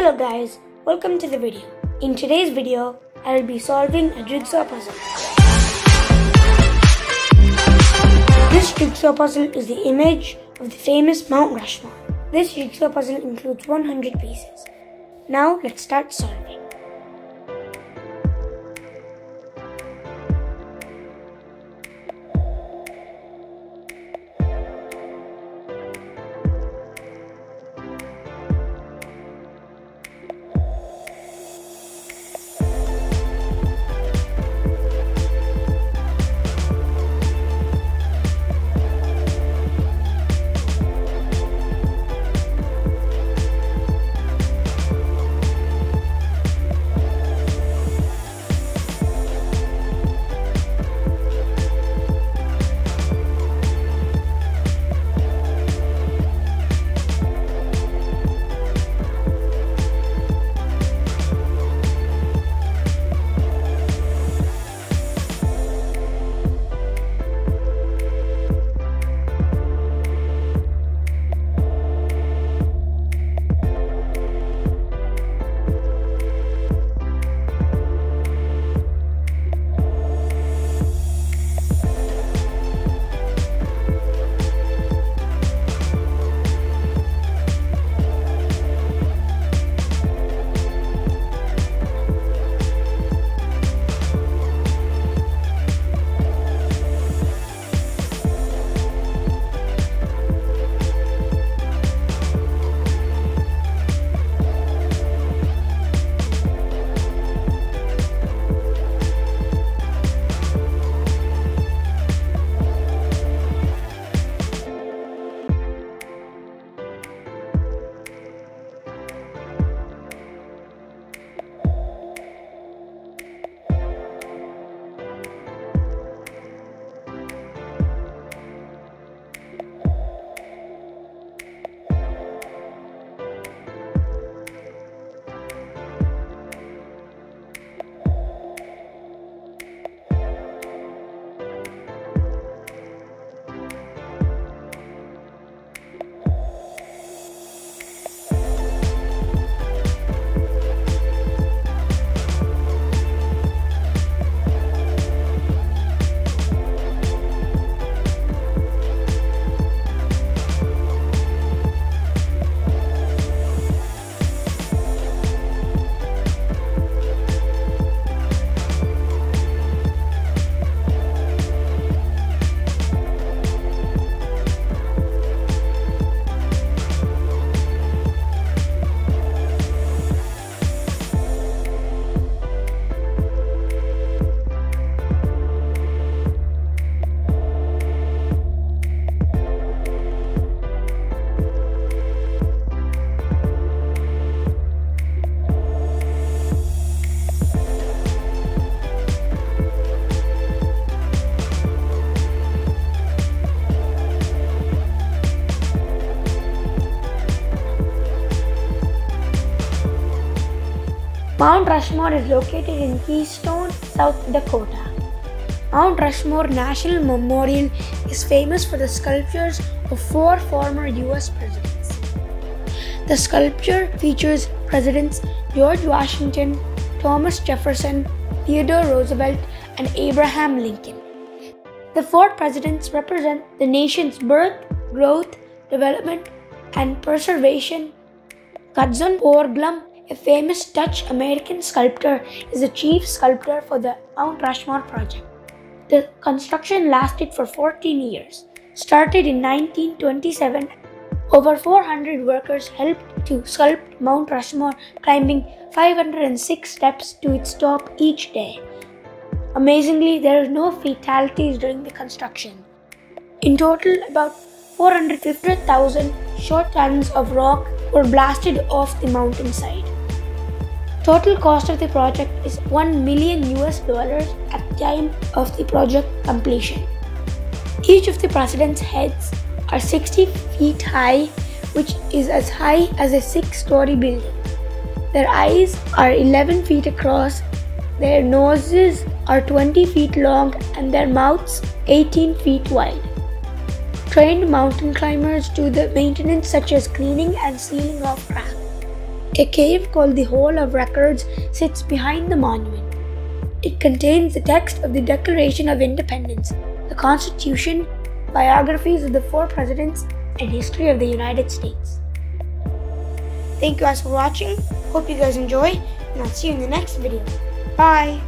Hello guys, welcome to the video. In today's video, I will be solving a jigsaw puzzle. This jigsaw puzzle is the image of the famous Mount Rushmore. This jigsaw puzzle includes 100 pieces. Now let's start solving. Mount Rushmore is located in Keystone, South Dakota. Mount Rushmore National Memorial is famous for the sculptures of four former US presidents. The sculpture features Presidents George Washington, Thomas Jefferson, Theodore Roosevelt, and Abraham Lincoln. The four presidents represent the nation's birth, growth, development, and preservation. Gutzon Borglum a famous Dutch American sculptor, is the chief sculptor for the Mount Rushmore project. The construction lasted for 14 years. Started in 1927, over 400 workers helped to sculpt Mount Rushmore, climbing 506 steps to its top each day. Amazingly, there are no fatalities during the construction. In total, about 450,000 short tons of rock were blasted off the mountainside. Total cost of the project is 1 million US dollars at the time of the project completion. Each of the president's heads are 60 feet high, which is as high as a six story building. Their eyes are 11 feet across, their noses are 20 feet long, and their mouths 18 feet wide. Trained mountain climbers do the maintenance such as cleaning and sealing of cracks. A cave called the Hall of Records sits behind the monument. It contains the text of the Declaration of Independence, the Constitution, biographies of the four presidents, and history of the United States. Thank you guys for watching. Hope you guys enjoy, and I'll see you in the next video. Bye!